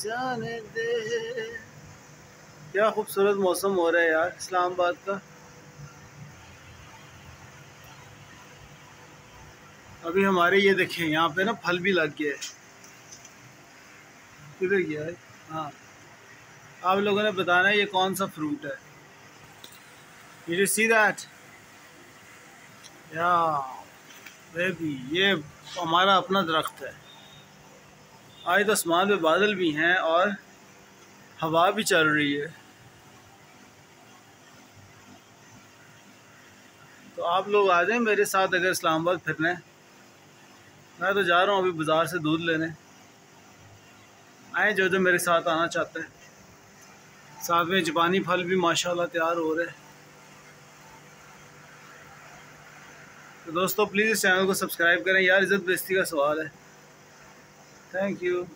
जाने दे। क्या खूबसूरत मौसम हो रहा है यार, इस्लामाबाद का। अभी हमारे ये देखें, यहाँ पे ना फल भी लग गया है। किधर गया है? हाँ। आप लोगों ने बताना है ये कौन सा फ्रूट है। यू सी दैट या बेबी ये हमारा अपना दरख्त है। आज तो आसमान में बादल भी हैं और हवा भी चल रही है। तो आप लोग आ जाएँ मेरे साथ अगर इस्लामाबाद फिरने। मैं तो जा रहा हूँ अभी बाज़ार से दूध लेने। आए जो जो मेरे साथ आना चाहते हैं। साथ में जापानी फल भी माशाल्लाह तैयार हो रहे हैं। तो दोस्तों प्लीज़ इस चैनल को सब्सक्राइब करें। यार, इज़्ज़त बेस्ती का सवाल है। Thank you.